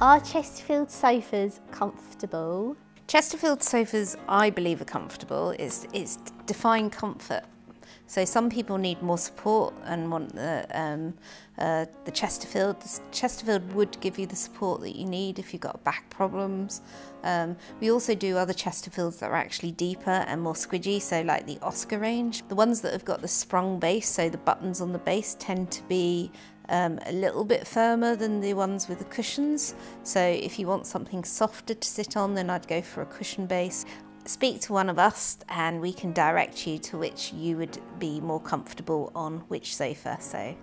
Are Chesterfield sofas comfortable? Chesterfield sofas, I believe, are comfortable. It's, it's define comfort. So some people need more support and want the, um, uh, the Chesterfield. The Chesterfield would give you the support that you need if you've got back problems. Um, we also do other Chesterfields that are actually deeper and more squidgy, so like the Oscar range. The ones that have got the sprung base, so the buttons on the base tend to be um, a little bit firmer than the ones with the cushions. So if you want something softer to sit on, then I'd go for a cushion base speak to one of us and we can direct you to which you would be more comfortable on which sofa. So